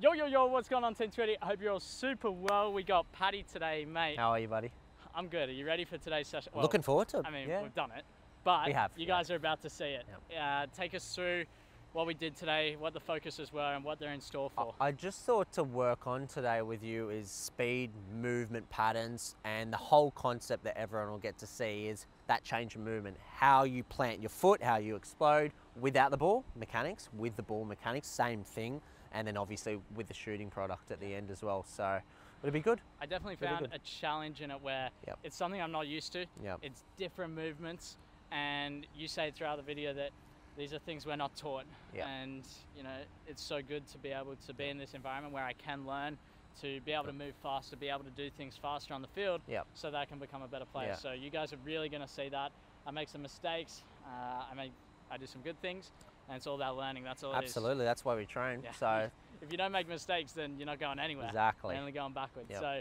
Yo, yo, yo, what's going on, 1020? I hope you're all super well. We got Paddy today, mate. How are you, buddy? I'm good. Are you ready for today's session? Well, Looking forward to it. I mean, yeah. we've done it, but We have, you yeah. guys are about to see it. Uh, take us through what we did today, what the focuses were, and what they're in store for. I just thought to work on today with you is speed, movement patterns, and the whole concept that everyone will get to see is that change in movement. How you plant your foot, how you explode without the ball, mechanics, with the ball mechanics, same thing. And then obviously with the shooting product at the end as well. So would it'll be good. I definitely Really found a challenge in it where Yep. it's something I'm not used to. Yep. It's different movements, and you say throughout the video that these are things we're not taught. Yep. And you know, it's so good to be able to be in this environment where I can learn to be able to move faster, be able to do things faster on the field, Yep. so that I can become a better player. Yeah. So you guys are really going to see that. I make some mistakes. Uh, I make, I do some good things, and it's all about learning. That's all it is. Absolutely. That's why we train. Yeah. So If you don't make mistakes, then you're not going anywhere. exactly. You're only going backwards. Yep. So,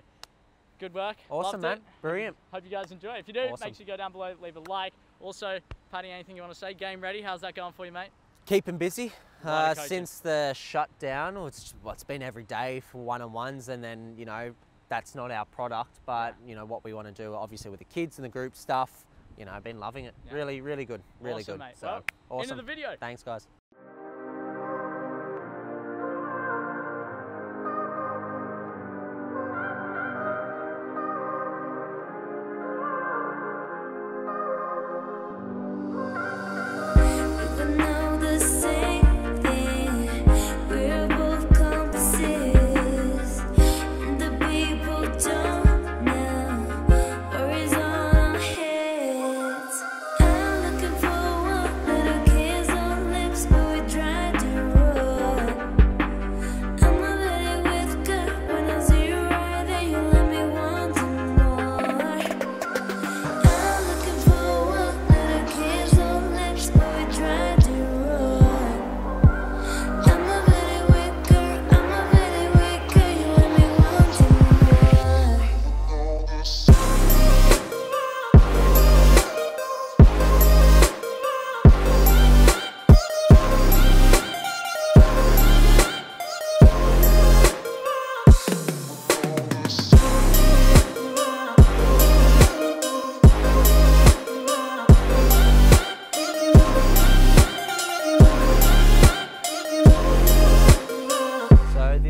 good work. Awesome, Loved man. it. Brilliant. Hope you guys enjoy. If you do, Awesome. make sure you go down below, leave a like. Also, Paddy, anything you want to say? Game ready? How's that going for you, mate? keeping busy A lot of uh, since the shutdown. It's well, it's been every day for one-on-ones, and then you know that's not our product, but you know what we want to do, obviously with the kids and the group stuff. You know, I've been loving it. Yeah. Really, really good. Really awesome, good. mate. So well, awesome. of the video. Thanks, guys.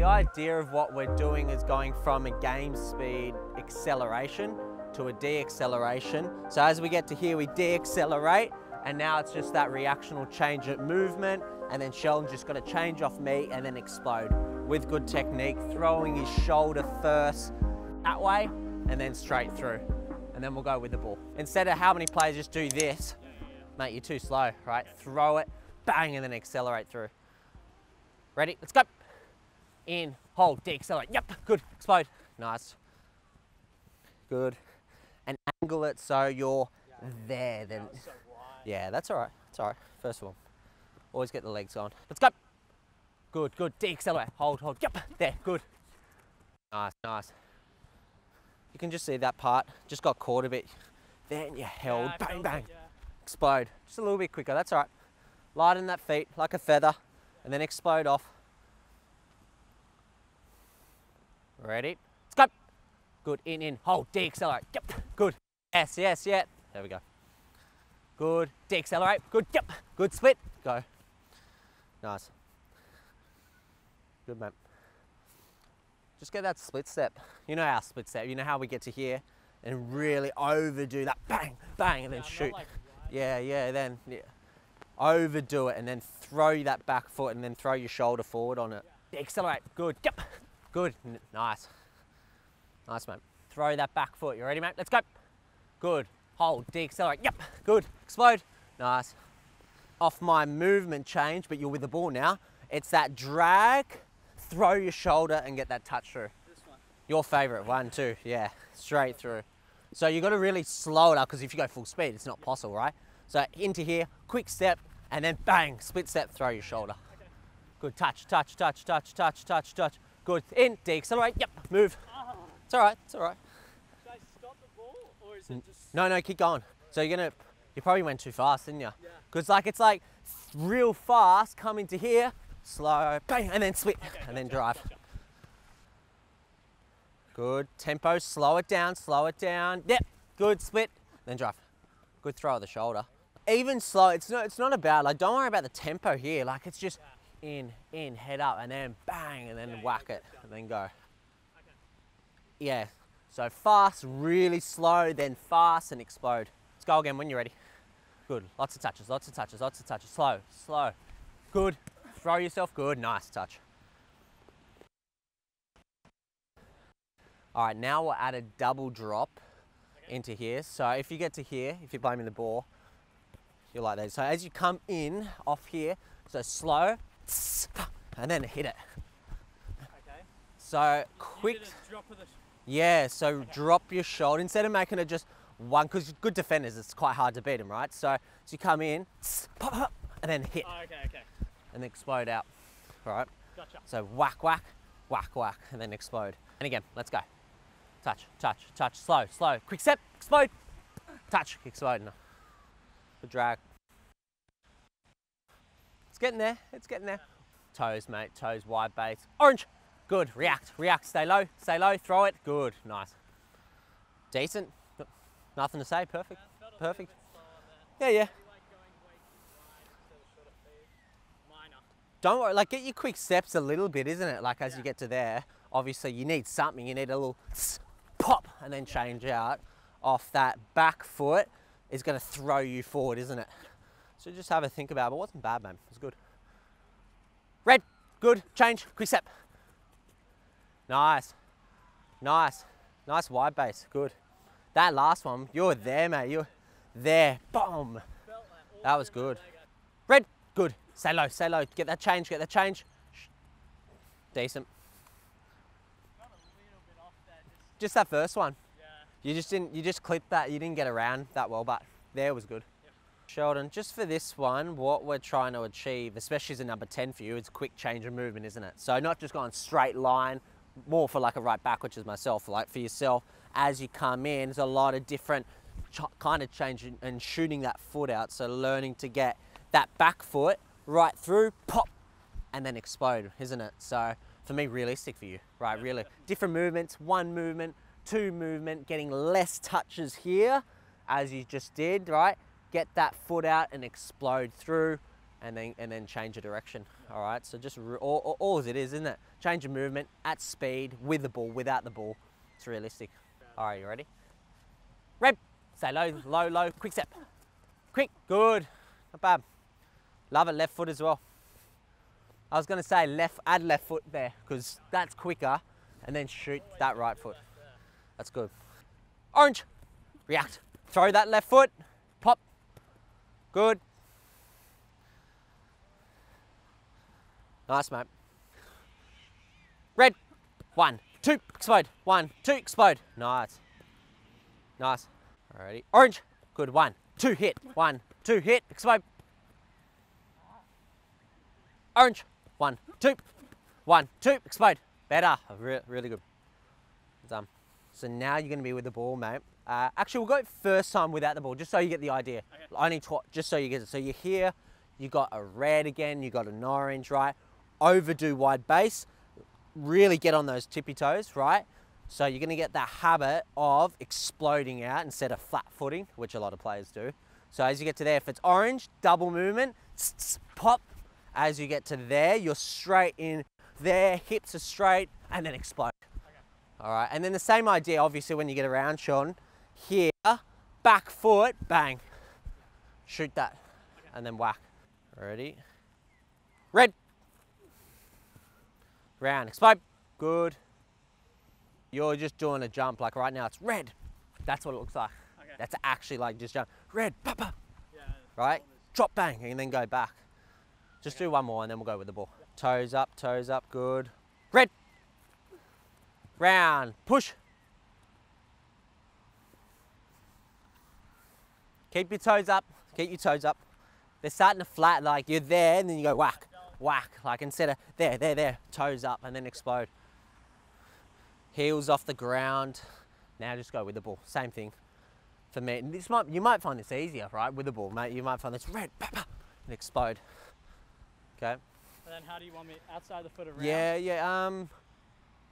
The idea of what we're doing is going from a game speed acceleration to a deacceleration. So as we get to here, we deaccelerate, and now it's just that reactional change of movement, and then Sheldon's just got to change off me and then explode with good technique, throwing his shoulder first that way, and then straight through. And then we'll go with the ball. Instead of how many players just do this, mate, you're too slow, right? Throw it, bang, and then accelerate through. Ready? Let's go. In, hold, deaccelerate. Yep, good. Explode. Nice. Good. And angle it so you're there. Then, yeah, that's all right. That's all right. First of all, always get the legs on. Let's go. Good, good. Deaccelerate. Hold, hold. Yep, there. Good. Nice, nice. You can just see that part. Just got caught a bit. Then you held. Yeah, bang, bang it, yeah. explode. Just a little bit quicker, that's all right. Lighten that feet like a feather and then explode off. Ready? Let's go. Good, in, in, oh, hold, deaccelerate. Yep, good. Yes, yes, yeah. There we go. Good, deaccelerate. Good, yep. Good split. Go. Nice. Good, man. Just get that split step. You know our split step. You know how we get to here and really overdo that. Bang, bang, and then Yeah, shoot. like Yeah, yeah, then yeah. overdo it and then throw that back foot and then throw your shoulder forward on it. Accelerate, good, yep, good, N- nice. Nice, mate. Throw that back foot, you ready, mate? Let's go. Good, hold, deaccelerate, yep, good, explode, nice. Off my movement change, but you're with the ball now, it's that drag, throw your shoulder and get that touch through. This one. Your favorite, one, two, yeah, straight through. So you got to really slow it up because if you go full speed, it's not possible, right? So into here, quick step, and then bang, split step, throw your shoulder. Good, touch, touch, touch, touch, touch, touch, touch. Good, in, deaccelerate, yep, move. Oh. It's all right, it's all right. Should I stop the ball, or is it just? No, no, keep going. So you're gonna, you probably went too fast, didn't you? Yeah. Because like it's like real fast, come into here, slow, bang, and then split, Okay, and then gotcha, drive. gotcha. Good. Tempo, slow it down, slow it down. Yep. Good. Split. Then drive. Good throw of the shoulder. Even slow, it's not it's not about like don't worry about the tempo here. Like it's just in, in, head up, and then bang, and then Yeah, yeah, whack it, and then go. Okay. Yeah. So fast, really slow, then fast and explode. Let's go again when you're ready. Good. Lots of touches, lots of touches, lots of touches. Slow, slow. Good. Throw yourself. Good. Nice touch. All right, now we'll add a double drop into here. So if you get to here, if you're blaming the ball, you're like that. So as you come in off here, so slow, and then hit it. Okay. So quick. did a drop of the. Yeah, so drop your shoulder instead of making it just one, because good defenders, it's quite hard to beat them, right? So, so you come in, pop, and then hit, Oh, okay, okay. and then explode out, right? Gotcha. So whack, whack, whack, whack, and then explode. And again, let's go. Touch, touch, touch, slow, slow, quick step, explode, touch, explode. No. Good drag. It's getting there, it's getting there. Toes, mate, toes, wide base. Orange, good, react, react, stay low, stay low, throw it, good, nice. Decent, nothing to say, perfect, perfect. Yeah, yeah. Don't worry, like get your quick steps a little bit, isn't it? Like as you get to there, obviously you need something, you need a little pop and then change out off that back foot is going to throw you forward, isn't it? So just have a think about it. But it wasn't bad, man. It was good. Red, good, change, quick step. Nice, nice, nice wide base, good. That last one, you're there, mate. You're there, boom. That was good. Red, good. Stay low, stay low. Get that change, get that change. Decent. Just that first one. You just didn't, you just clipped that, you didn't get around that well, but there was good. Sheldon, just for this one, what we're trying to achieve, especially as a number 10 for you, is quick change of movement, isn't it? So not just going straight line, more for like a right back, which is myself, like for yourself, as you come in, there's a lot of different kind of change and shooting that foot out. So learning to get that back foot right through, pop, and then explode, isn't it? So for me, realistic for you, right? Really, different movements, one movement, two movement, getting less touches here, as you just did, right? Get that foot out and explode through, and then and then change your direction. All right. So just all, all, as it is, isn't it? Change your movement at speed with the ball, without the ball. It's realistic. All right, you ready? Red. say low, low, low. Quick step. Quick. Good. Not bad. Love it. Left foot as well. I was going to say left, add left foot there because that's quicker, and then shoot that right foot. That's good. Orange, react. Throw that left foot. Good. Nice, mate. Red, one, two, explode. One, two, explode. Nice. Nice. Alrighty. Orange, good. One, two, hit. One, two, hit, explode. Orange, one, two, one, two, explode. Better, Re- really good. Done. So now you're going to be with the ball, mate. Uh, actually, we'll go first time without the ball, just so you get the idea. Only tw- just so you get it. So you're here, you got a red again, you got an orange, right? Overdo wide base, really get on those tippy toes, right? So you're going to get that habit of exploding out instead of flat footing, which a lot of players do. So as you get to there, if it's orange, double movement, tss, tss, pop. As you get to there, you're straight in there, hips are straight, and then explode. All right, and then the same idea, obviously, when you get around, Sean, here, back foot, bang, shoot that, and then whack. Ready? Red. Round, explode. Good. You're just doing a jump, like right now, it's red. That's what it looks like. Okay. That's actually like just jump. Red, papa, Yeah. right? Drop, bang, and then go back. Just do one more, and then we'll go with the ball. Toes up, toes up, good. Red. Round, push. Keep your toes up, keep your toes up. They're starting to flat, like you're there, and then you go whack, whack, like instead of there, there, there, toes up, and then explode. Heels off the ground. Now just go with the ball. Same thing for me. And This might you might find this easier, right? With the ball, mate. You might find this red, papa, and explode. Okay. Yeah. then how do you want me outside the foot around? Yeah, yeah. Um,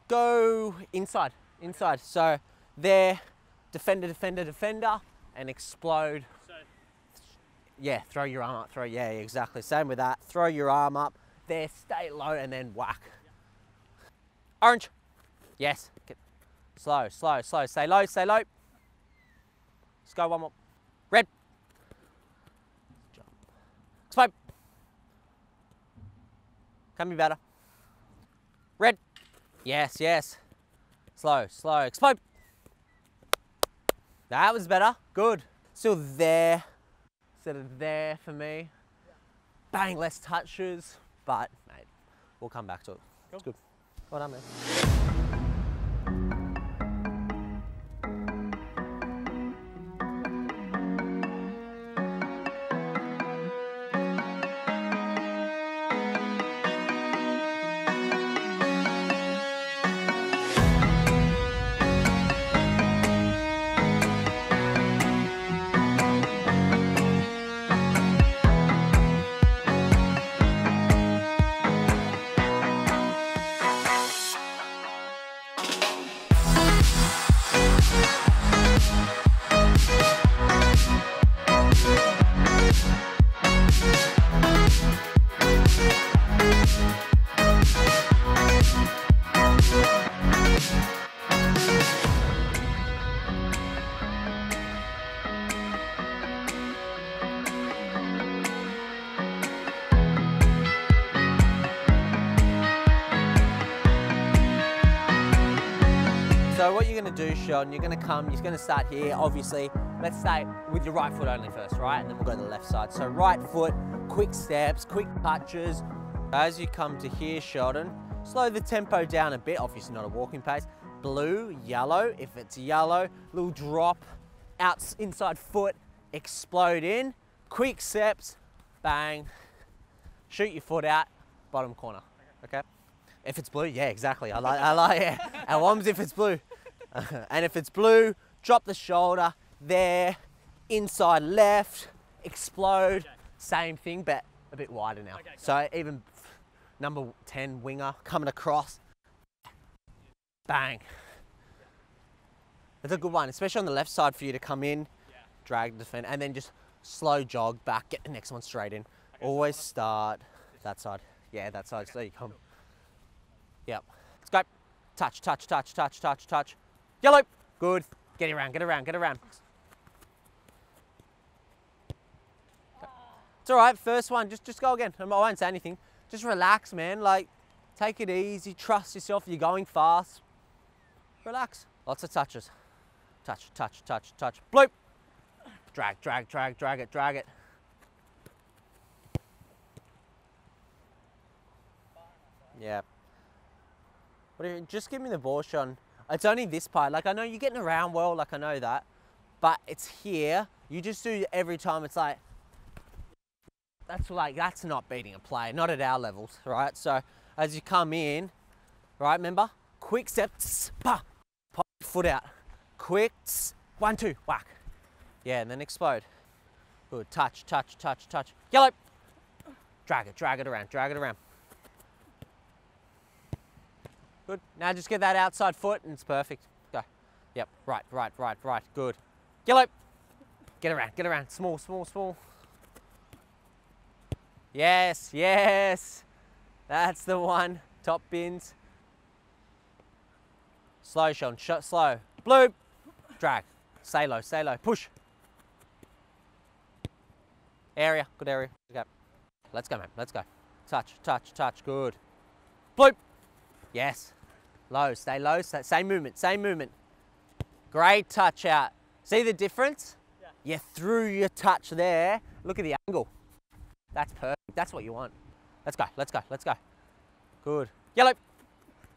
go inside, inside. So there, defender, defender, defender, and explode. So Yeah, throw your arm up. Throw. Yeah, exactly. Same with that. Throw your arm up. There, stay low, and then whack. Orange. Yes. Get, slow, slow, slow. Stay low. Stay low. Let's go one more. Red. Jump. Explode. Can be better. Red. Yes, yes. Slow, slow. Explode. That was better. Good. Still there. Instead of there for me. Bang, less touches. But, mate, we'll come back to it. It's good. Well done, man. What you're going to do, Sheldon, you're to come, you're going to start here, obviously. Let's start with your right foot only first, right? And then we'll go to the left side. So right foot, quick steps, quick touches. As you come to here, Sheldon, slow the tempo down a bit, obviously not a walking pace. Blue, yellow, if it's yellow, little drop, out inside foot, explode in, quick steps, bang, shoot your foot out, bottom corner, okay? If it's blue, yeah, exactly. I like, I like, yeah. And one's if it's blue. and if it's blue, drop the shoulder there, inside left, explode. Okay. Same thing, but a bit wider now. Okay, so even number 10 winger coming across, bang. That's a good one, especially on the left side for you to come in, Yeah. drag the defend, and then just slow jog back, get the next one straight in. so Always one- start that side. Yeah, that side. So you come. Yep. Let's go. Touch, touch, touch, touch, touch, touch. Yellow. Good. Get around, get around, get around. It's all right. First one. Just, just go again. I won't say anything. Just relax, man. Like, take it easy. Trust yourself. You're going fast. Relax. Lots of touches. Touch, touch, touch, touch. Bloop. Drag, drag, drag, drag it, drag it. Yeah. Do just give me the ball, Sean. It's only this part. Like I know you're getting around well, like I know that, but it's here. You just do every time. It's like that's like that's not beating a play, not at our levels, right? So as you come in, right? Remember, quick steps, pa, pop foot out, quick, one, two, whack. Yeah, and then explode. Good. Touch, touch, touch, touch. Yellow. Drag it, drag it around, drag it around. Good. Now just get that outside foot and it's perfect. Go. Yep. Right, right, right, right. Good. Yellow. Get around, get around. Small, small, small. Yes, yes. That's the one. Top bins. Slow, Sean. Sh- slow. Blue. Drag. Say low, say low. Push. Area. Good area. Go. Let's go, man. Let's go. Touch, touch, touch. Good. Bloop. Yes. Low. Stay low. Same movement. Same movement. Great touch out. See the difference? Yeah. You threw your touch there. Look at the angle. That's perfect. That's what you want. Let's go. Let's go. Let's go. Good. Yellow.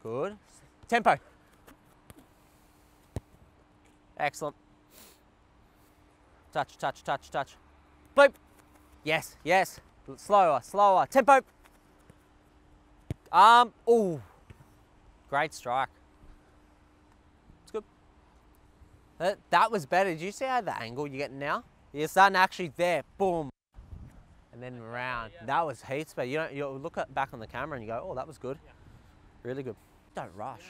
Good. Tempo. Excellent. Touch, touch, touch, touch. Bloop. Yes, yes. Slower, slower. Tempo. Arm. Ooh. Great strike. It's good. That, that was better. Did you see how the angle you're getting now? You're starting actually there. Boom. and then round. That was heaps, but you know, you look at, back on the camera and you go, oh, that was good. Really good. Don't rush.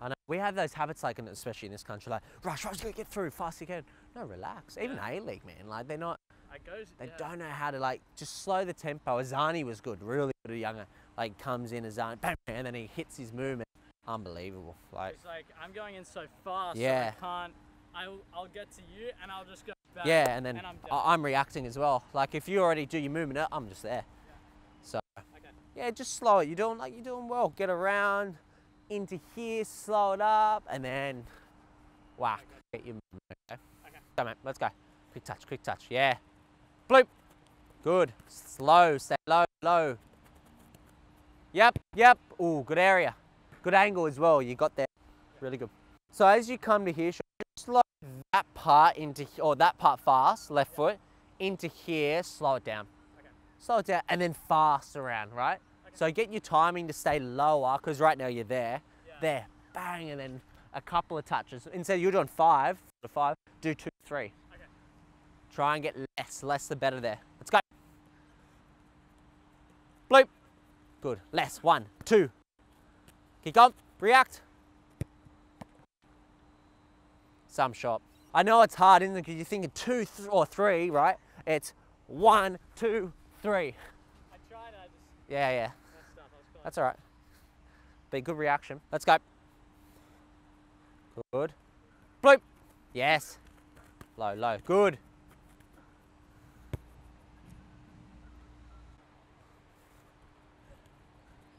I know. We have those habits, like, in, especially in this country, like, rush, rush, get through fast can. No, relax. Even Yeah. A League, man, like, they're not, goes. they yeah. don't know how to, like, just slow the tempo. Azani was good, really good, younger. Like, comes in, Azani, bam, and then he hits his movement. Unbelievable. Like, It's like I'm going in so fast. Yeah. So I can't. I'll, I'll get to you and I'll just go back. yeah, and then And I'm. I'm reacting as well. Like, if you already do your movement, I'm just there. So, Okay. yeah, just slow it. You're doing like you're doing well. Get around into here, slow it up, and then whack. Get your movement. Okay. Okay. Go, mate. Let's go. Quick touch. Quick touch. Yeah. Bloop. Good. Slow. Stay low. Low. Yep. Yep. Ooh, good area. Good angle as well. You got there. Really good. So as you come to here, just slow that part into or that part fast, left foot, into here. Slow it down. Okay. Slow it down, and then fast around. Right. Okay. So get your timing to stay lower, because right now you're there. Yeah. There. Bang, and then a couple of touches. Instead, you're doing five to five. Do two, three. Okay. Try and get less. Less the better there. Let's go. Bloop. Good. Less. One, two. Keep on. React. Some shot. I know it's hard, isn't it? Because you're thinking two th- or three, right? It's one, two, three. I tried. I just Yeah, yeah. That's all right. Be good reaction. Let's go. Good. Bloop. Yes. Low, low. Good.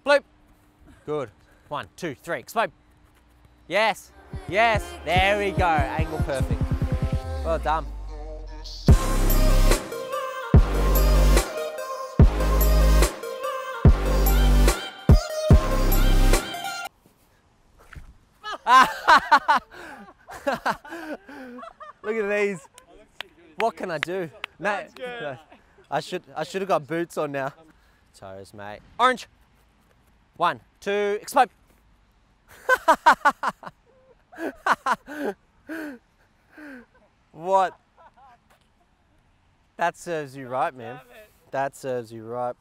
Bloop. Good. One, two, three. Explode. Yes. Yes. There we go. Angle perfect. Well done. Look at these. What can I do? No, no. I should I should have got boots on now. Toes, mate. Orange. One, two, explode. What? That serves you right, man. That serves you right.